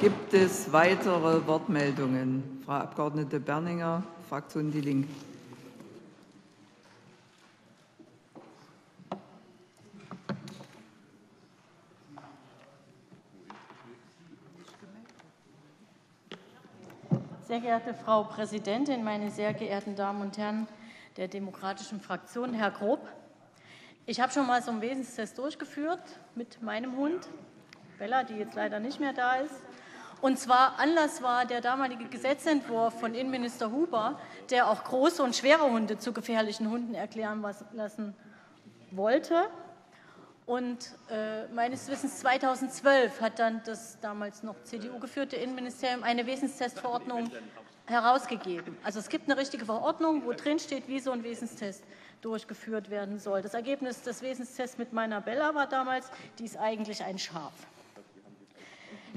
Gibt es weitere Wortmeldungen? Frau Abg. Berninger, Fraktion Die Linke. Sehr geehrte Frau Präsidentin, meine sehr geehrten Damen und Herren der Demokratischen Fraktion, Herr Grob! Ich habe schon mal so einen Wesenstest durchgeführt mit meinem Hund, Bella, die jetzt leider nicht mehr da ist. Und zwar Anlass war der damalige Gesetzentwurf von Innenminister Huber, der auch große und schwere Hunde zu gefährlichen Hunden erklären lassen wollte. Und äh, meines Wissens 2012 hat dann das damals noch CDU geführte Innenministerium eine Wesenstestverordnung herausgegeben. Also es gibt eine richtige Verordnung, wo drin steht, wie so ein Wesenstest durchgeführt werden soll. Das Ergebnis des Wesenstests mit meiner Bella war damals, die ist eigentlich ein Schaf.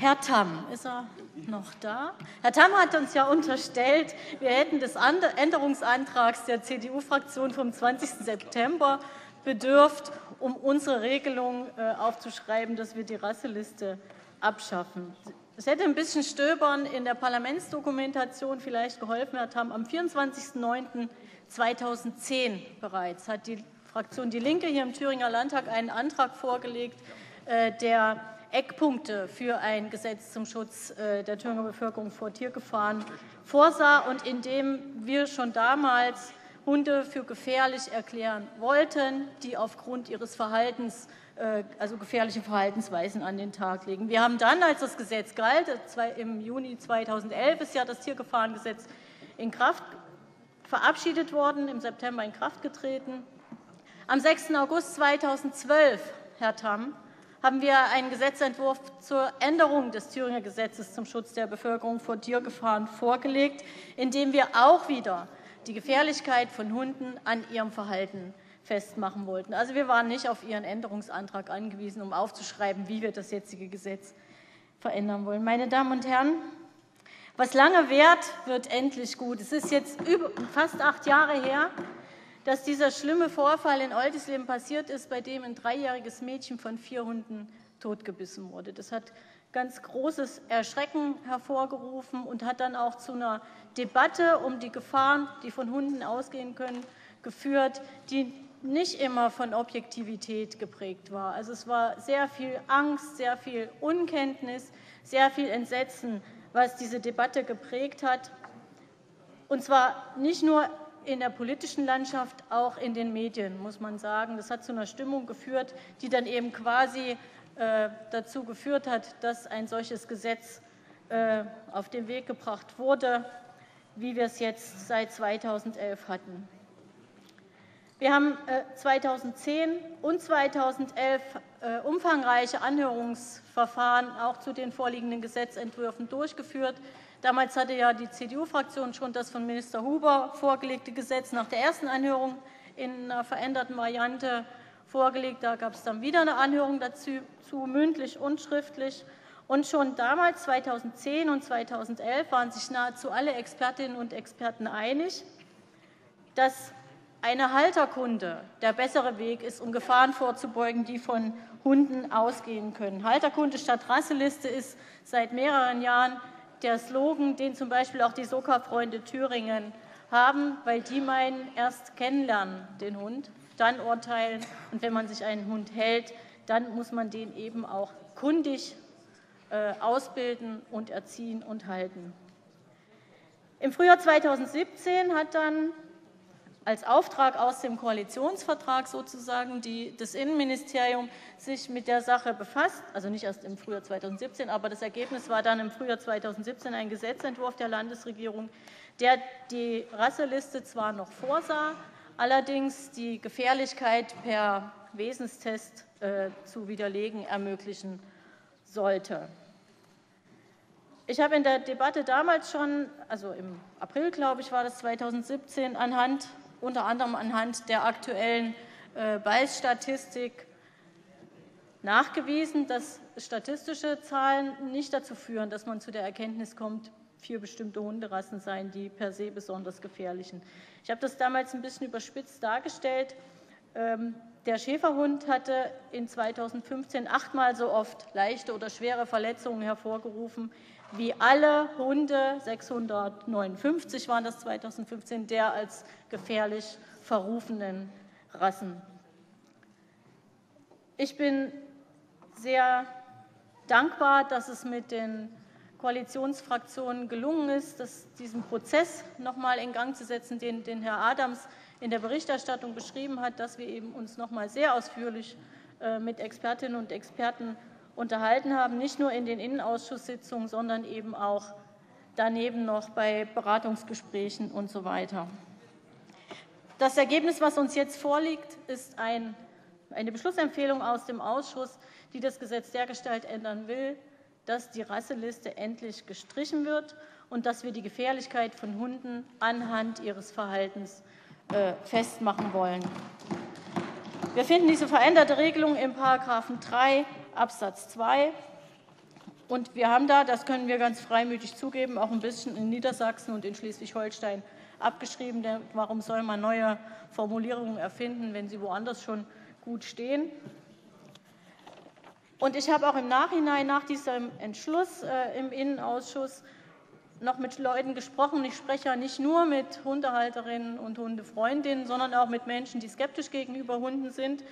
Herr Tamm, ist er noch da? Herr Tamm hat uns ja unterstellt, wir hätten des Änderungsantrags der CDU-Fraktion vom 20. September bedürft, um unsere Regelung äh, aufzuschreiben, dass wir die Rasseliste abschaffen. Es hätte ein bisschen Stöbern in der Parlamentsdokumentation vielleicht geholfen. Herr Tamm, am 24.09.2010 bereits hat die Fraktion DIE LINKE hier im Thüringer Landtag einen Antrag vorgelegt, äh, der Eckpunkte für ein Gesetz zum Schutz äh, der Thüringer Bevölkerung vor Tiergefahren vorsah und in dem wir schon damals Hunde für gefährlich erklären wollten, die aufgrund ihres Verhaltens äh, also gefährliche Verhaltensweisen an den Tag legen. Wir haben dann, als das Gesetz galt, im Juni 2011 ist ja das Tiergefahrengesetz in Kraft verabschiedet worden, im September in Kraft getreten. Am 6. August 2012, Herr Tamm, haben wir einen Gesetzentwurf zur Änderung des Thüringer Gesetzes zum Schutz der Bevölkerung vor Tiergefahren vorgelegt, in dem wir auch wieder die Gefährlichkeit von Hunden an ihrem Verhalten festmachen wollten. Also wir waren nicht auf Ihren Änderungsantrag angewiesen, um aufzuschreiben, wie wir das jetzige Gesetz verändern wollen. Meine Damen und Herren, was lange währt, wird endlich gut. Es ist jetzt fast acht Jahre her, dass dieser schlimme Vorfall in Oldisleben passiert ist, bei dem ein dreijähriges Mädchen von vier Hunden totgebissen wurde. Das hat ganz großes Erschrecken hervorgerufen und hat dann auch zu einer Debatte um die Gefahren, die von Hunden ausgehen können, geführt, die nicht immer von Objektivität geprägt war. Also es war sehr viel Angst, sehr viel Unkenntnis, sehr viel Entsetzen, was diese Debatte geprägt hat. Und zwar nicht nur in der politischen Landschaft, auch in den Medien, muss man sagen. Das hat zu einer Stimmung geführt, die dann eben quasi äh, dazu geführt hat, dass ein solches Gesetz äh, auf den Weg gebracht wurde, wie wir es jetzt seit 2011 hatten. Wir haben 2010 äh, und 2011 umfangreiche Anhörungsverfahren auch zu den vorliegenden Gesetzentwürfen durchgeführt. Damals hatte ja die CDU-Fraktion schon das von Minister Huber vorgelegte Gesetz nach der ersten Anhörung in einer veränderten Variante vorgelegt. Da gab es dann wieder eine Anhörung dazu, mündlich und schriftlich. Und schon damals, 2010 und 2011, waren sich nahezu alle Expertinnen und Experten einig, dass eine Halterkunde der bessere Weg ist, um Gefahren vorzubeugen, die von Hunden ausgehen können. Halterkunde statt Rasseliste ist seit mehreren Jahren der Slogan, den z. B. auch die Soka-Freunde Thüringen haben, weil die meinen, erst kennenlernen den Hund, dann urteilen. Und wenn man sich einen Hund hält, dann muss man den eben auch kundig äh, ausbilden und erziehen und halten. Im Frühjahr 2017 hat dann als Auftrag aus dem Koalitionsvertrag sozusagen die, das Innenministerium sich mit der Sache befasst, also nicht erst im Frühjahr 2017, aber das Ergebnis war dann im Frühjahr 2017 ein Gesetzentwurf der Landesregierung, der die Rasseliste zwar noch vorsah, allerdings die Gefährlichkeit per Wesenstest äh, zu widerlegen ermöglichen sollte. Ich habe in der Debatte damals schon, also im April, glaube ich, war das 2017, anhand unter anderem anhand der aktuellen äh, Beißstatistik nachgewiesen, dass statistische Zahlen nicht dazu führen, dass man zu der Erkenntnis kommt, vier bestimmte Hunderassen seien die per se besonders gefährlichen. Ich habe das damals ein bisschen überspitzt dargestellt. Ähm, der Schäferhund hatte in 2015 achtmal so oft leichte oder schwere Verletzungen hervorgerufen wie alle Hunde, 659 waren das 2015, der als gefährlich verrufenen Rassen. Ich bin sehr dankbar, dass es mit den Koalitionsfraktionen gelungen ist, diesen Prozess noch einmal in Gang zu setzen, den, Herr Adams in der Berichterstattung beschrieben hat, dass wir eben uns noch einmal sehr ausführlich äh, mit Expertinnen und Experten unterhalten haben, nicht nur in den Innenausschusssitzungen, sondern eben auch daneben noch bei Beratungsgesprächen usw. So weiter. Das Ergebnis, was uns jetzt vorliegt, ist eine Beschlussempfehlung aus dem Ausschuss, die das Gesetz dergestalt ändern will, dass die Rasseliste endlich gestrichen wird und dass wir die Gefährlichkeit von Hunden anhand ihres Verhaltens äh, festmachen wollen. Wir finden diese veränderte Regelung in § 3 Absatz 2 und wir haben da, das können wir ganz freimütig zugeben, auch ein bisschen in Niedersachsen und in Schleswig-Holstein abgeschrieben. Denn warum soll man neue Formulierungen erfinden, wenn sie woanders schon gut stehen? Und ich habe auch im Nachhinein nach diesem Entschluss äh, im Innenausschuss noch mit Leuten gesprochen. Ich spreche ja nicht nur mit Hundehalterinnen und Hundefreundinnen, sondern auch mit Menschen, die skeptisch gegenüber Hunden sind.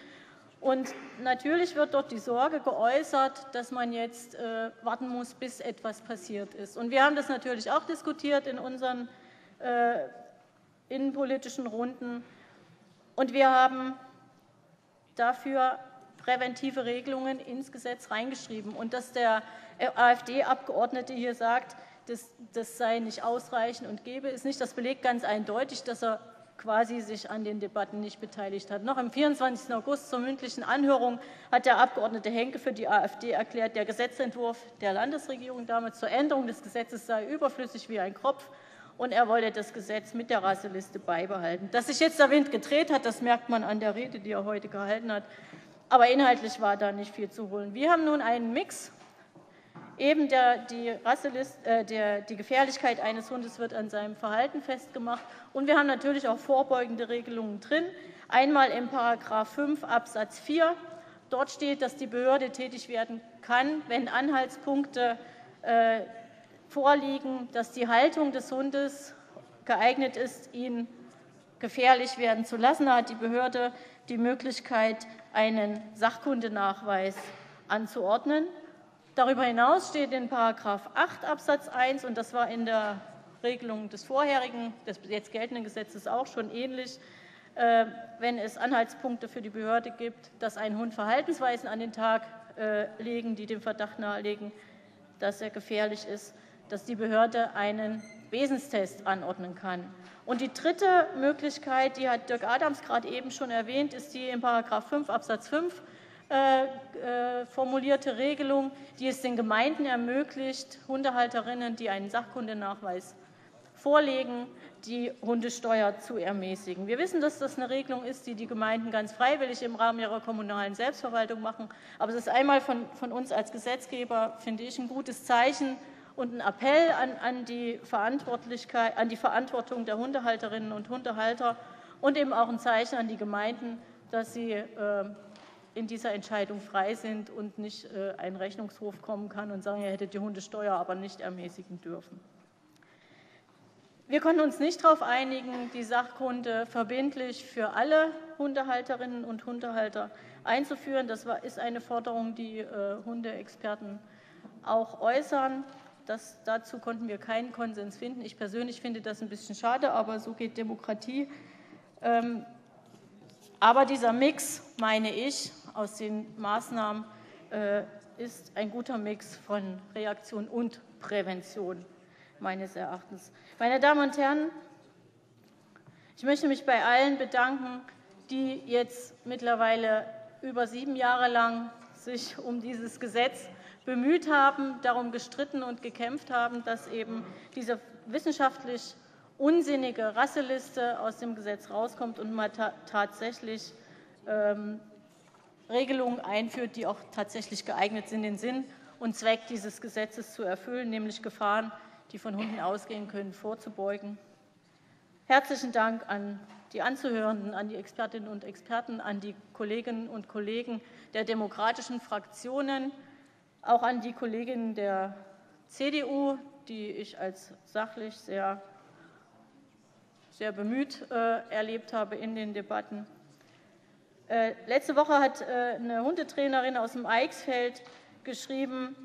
Und natürlich wird dort die Sorge geäußert, dass man jetzt äh, warten muss, bis etwas passiert ist. Und wir haben das natürlich auch diskutiert in unseren äh, innenpolitischen Runden. Und wir haben dafür präventive Regelungen ins Gesetz reingeschrieben. Und dass der AfD-Abgeordnete hier sagt, das, sei nicht ausreichend und gebe, ist nicht das Beleg ganz eindeutig, dass er quasi sich an den Debatten nicht beteiligt hat. Noch am 24. August zur mündlichen Anhörung hat der Abgeordnete Henke für die AfD erklärt, der Gesetzentwurf der Landesregierung damals zur Änderung des Gesetzes sei überflüssig wie ein Kropf und er wolle das Gesetz mit der Rasseliste beibehalten. Dass sich jetzt der Wind gedreht hat, das merkt man an der Rede, die er heute gehalten hat. Aber inhaltlich war da nicht viel zu holen. Wir haben nun einen Mix. Eben der, die, Rasselist, äh, der, die Gefährlichkeit eines Hundes wird an seinem Verhalten festgemacht. Und wir haben natürlich auch vorbeugende Regelungen drin. Einmal im § 5 Absatz 4. Dort steht, dass die Behörde tätig werden kann, wenn Anhaltspunkte äh, vorliegen, dass die Haltung des Hundes geeignet ist, ihn gefährlich werden zu lassen. Da hat die Behörde die Möglichkeit, einen Sachkundenachweis anzuordnen. Darüber hinaus steht in § 8 Absatz 1, und das war in der Regelung des vorherigen, des jetzt geltenden Gesetzes auch schon ähnlich, äh, wenn es Anhaltspunkte für die Behörde gibt, dass ein Hund Verhaltensweisen an den Tag äh, legen, die dem Verdacht nahelegen, dass er gefährlich ist, dass die Behörde einen Wesenstest anordnen kann. Und die dritte Möglichkeit, die hat Dirk Adams gerade eben schon erwähnt, ist die in § 5 Absatz 5 äh, äh, formulierte Regelung, die es den Gemeinden ermöglicht, Hundehalterinnen, die einen Sachkundenachweis vorlegen, die Hundesteuer zu ermäßigen. Wir wissen, dass das eine Regelung ist, die die Gemeinden ganz freiwillig im Rahmen ihrer kommunalen Selbstverwaltung machen. Aber es ist einmal von, uns als Gesetzgeber, finde ich, ein gutes Zeichen, und ein Appell an die Verantwortung der Hundehalterinnen und Hundehalter und eben auch ein Zeichen an die Gemeinden, dass sie äh, in dieser Entscheidung frei sind und nicht äh, ein Rechnungshof kommen kann und sagen, er hätte die Hundesteuer aber nicht ermäßigen dürfen. Wir konnten uns nicht darauf einigen, die Sachkunde verbindlich für alle Hundehalterinnen und Hundehalter einzuführen. Das ist eine Forderung, die äh, Hundeexperten auch äußern. Das, dazu konnten wir keinen Konsens finden. Ich persönlich finde das ein bisschen schade, aber so geht Demokratie. Ähm, aber dieser Mix, meine ich, aus den Maßnahmen äh, ist ein guter Mix von Reaktion und Prävention meines Erachtens. Meine Damen und Herren, ich möchte mich bei allen bedanken, die jetzt mittlerweile über sieben Jahre lang sich um dieses Gesetz bemüht haben, darum gestritten und gekämpft haben, dass eben diese wissenschaftlich unsinnige Rasseliste aus dem Gesetz rauskommt und man tatsächlich ähm, Regelungen einführt, die auch tatsächlich geeignet sind, den Sinn und Zweck dieses Gesetzes zu erfüllen, nämlich Gefahren, die von Hunden ausgehen können, vorzubeugen. Herzlichen Dank an die Anzuhörenden, an die Expertinnen und Experten, an die Kolleginnen und Kollegen der demokratischen Fraktionen, auch an die Kolleginnen der CDU, die ich als sachlich sehr, sehr bemüht äh, erlebt habe in den Debatten. Äh, letzte Woche hat äh, eine Hundetrainerin aus dem Eichsfeld geschrieben,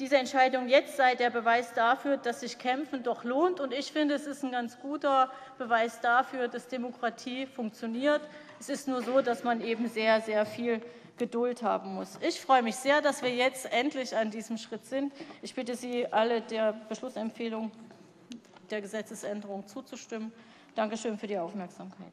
diese Entscheidung jetzt sei der Beweis dafür, dass sich Kämpfen doch lohnt. Und ich finde, es ist ein ganz guter Beweis dafür, dass Demokratie funktioniert. Es ist nur so, dass man eben sehr, sehr viel Geduld haben muss. Ich freue mich sehr, dass wir jetzt endlich an diesem Schritt sind. Ich bitte Sie alle, der Beschlussempfehlung der Gesetzesänderung zuzustimmen. Danke schön für die Aufmerksamkeit.